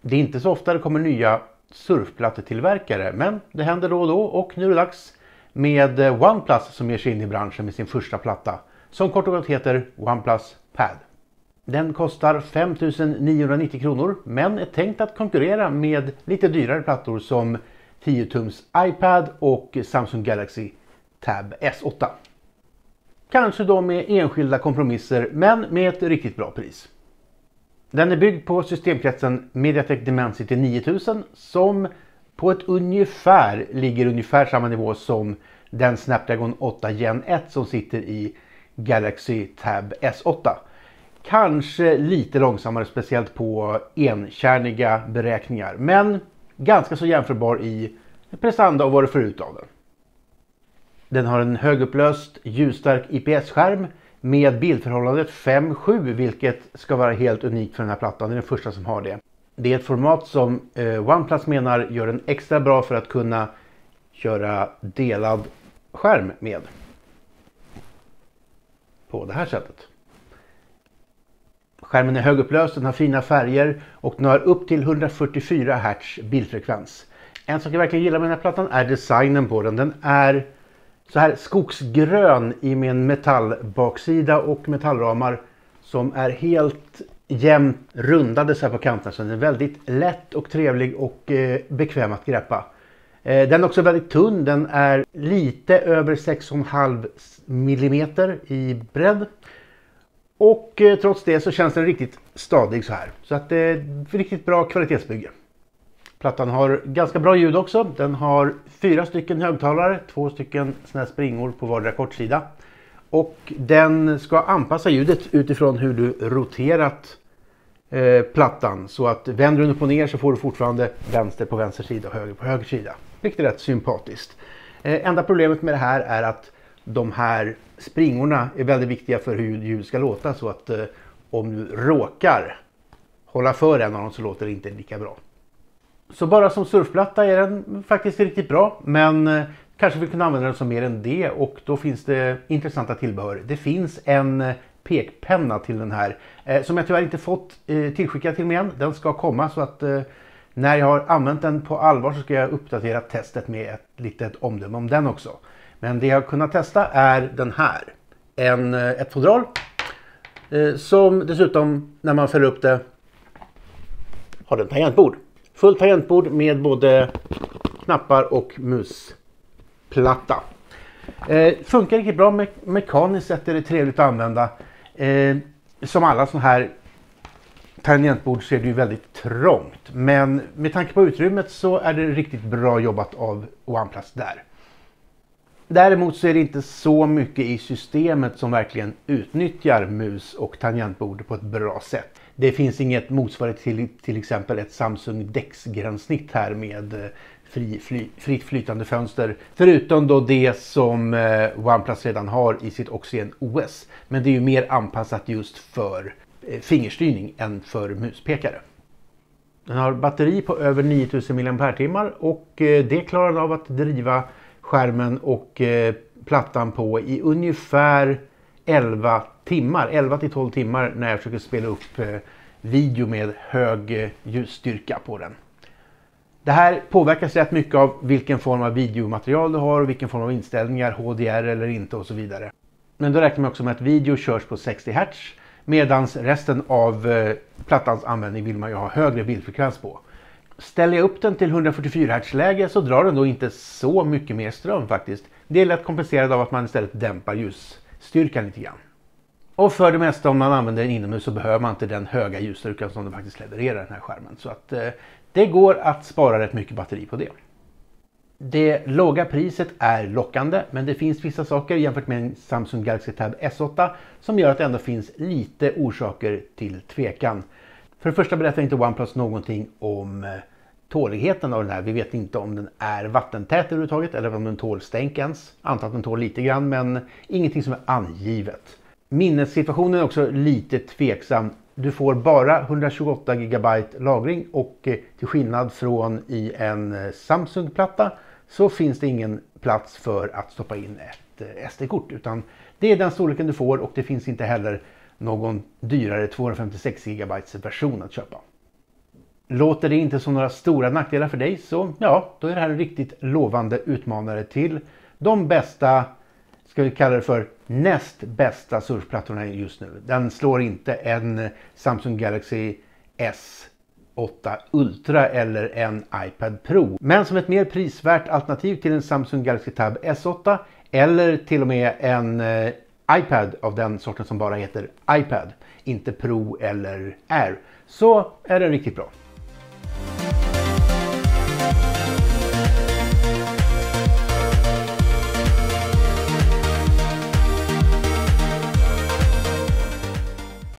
Det är inte så ofta det kommer nya surfplattetillverkare men det händer då och då och nu är det dags med eh, OnePlus som ger sig in i branschen med sin första platta som kort och gott heter OnePlus Pad. Den kostar 5 990 kronor men är tänkt att konkurrera med lite dyrare plattor som 10-tums iPad och Samsung Galaxy Tab S8. Kanske då med enskilda kompromisser men med ett riktigt bra pris. Den är byggd på systemkretsen Mediatek Dimensity 9000 som på ett ungefär ligger ungefär samma nivå som den Snapdragon 8 Gen 1 som sitter i Galaxy Tab S8. Kanske lite långsammare speciellt på enkärniga beräkningar men ganska så jämförbar i prestanda och vad du får ut av den. Den har en högupplöst ljusstark IPS-skärm med bildförhållandet 5.7 vilket ska vara helt unikt för den här plattan. Det är den första som har det. Det är ett format som eh, OnePlus menar gör den extra bra för att kunna köra delad skärm med. På det här sättet. Skärmen är högupplöst, den har fina färger och den har upp till 144 Hz bildfrekvens. En sak jag verkligen gillar med den här plattan är designen på den. Den är så här skogsgrön i med en metallbaksida och metallramar som är helt jämnt rundade så här på kanterna. Så den är väldigt lätt och trevlig och eh, bekväm att greppa. Eh, den är också väldigt tunn. Den är lite över 6,5 mm i bredd. Och eh, trots det så känns den riktigt stadig så här. Så att det är ett riktigt bra kvalitetsbygge. Plattan har ganska bra ljud också. Den har fyra stycken högtalare, två stycken såna springor på vardera kortsida. Och den ska anpassa ljudet utifrån hur du roterat eh, plattan. Så att vänder du upp och ner så får du fortfarande vänster på vänster sida och höger på höger sida. Vilket är rätt sympatiskt. Eh, enda problemet med det här är att de här springorna är väldigt viktiga för hur ljud ska låta. Så att eh, om du råkar hålla för en av dem så låter det inte lika bra. Så bara som surfplatta är den faktiskt riktigt bra. Men eh, kanske vill kunna använda den som mer än det och då finns det intressanta tillbehör. Det finns en eh, pekpenna till den här eh, som jag tyvärr inte fått tillskickad till mig än. Den ska komma så att när jag har använt den på allvar så ska jag uppdatera testet med ett litet omdöme om den också. Men det jag har kunnat testa är den här. En, ett fodral som dessutom när man fäller upp det har en tangentbord. Fullt tangentbord med både knappar och musplatta. Eh, funkar riktigt bra me mekaniskt sett är det trevligt att använda. Eh, som alla sådana här tangentbord så är det ju väldigt trångt. Men med tanke på utrymmet så är det riktigt bra jobbat av OnePlus där. Däremot så är det inte så mycket i systemet som verkligen utnyttjar mus och tangentbord på ett bra sätt. Det finns inget motsvarighet till till exempel ett Samsung DeX-gränssnitt här med eh, fri, fly, fritt flytande fönster. Förutom då det som eh, OnePlus redan har i sitt Oxygen OS. Men det är ju mer anpassat just för eh, fingerstyrning än för muspekare. Den har batteri på över 9000 mAh och eh, det klarar den av att driva skärmen och eh, plattan på i ungefär 11 timmar, 11 till 12 timmar när jag försöker spela upp eh, video med hög eh, ljusstyrka på den. Det här påverkas rätt mycket av vilken form av videomaterial du har och vilken form av inställningar, HDR eller inte och så vidare. Men då räknar man också med att video körs på 60 Hz medan resten av eh, plattans användning vill man ju ha högre bildfrekvens på. Ställer jag upp den till 144 Hz läge så drar den då inte så mycket mer ström faktiskt. Det är lätt kompenserat av att man istället dämpar ljusstyrkan lite grann. Och för det mesta om man använder den inomhus så behöver man inte den höga ljusstyrkan som den faktiskt levererar den här skärmen. Så att eh, det går att spara rätt mycket batteri på det. Det låga priset är lockande men det finns vissa saker jämfört med en Samsung Galaxy Tab S8 som gör att det ändå finns lite orsaker till tvekan. För det första berättar inte OnePlus någonting om eh, tåligheten av den här. Vi vet inte om den är vattentät överhuvudtaget eller om den tål stänk ens. Antar att den tål lite grann men ingenting som är angivet. Minnessituationen är också lite tveksam. Du får bara 128 GB lagring och eh, till skillnad från i en eh, Samsung-platta så finns det ingen plats för att stoppa in ett SD-kort utan det är den storleken du får och det finns inte heller någon dyrare 256 GB version att köpa. Låter det inte som några stora nackdelar för dig så ja, då är det här en riktigt lovande utmanare till de bästa, ska vi kalla det för näst bästa surfplattorna just nu. Den slår inte en Samsung Galaxy S8 Ultra eller en iPad Pro. Men som ett mer prisvärt alternativ till en Samsung Galaxy Tab S8 eller till och med en eh, iPad av den sorten som bara heter iPad, inte Pro eller Air, så är den riktigt bra.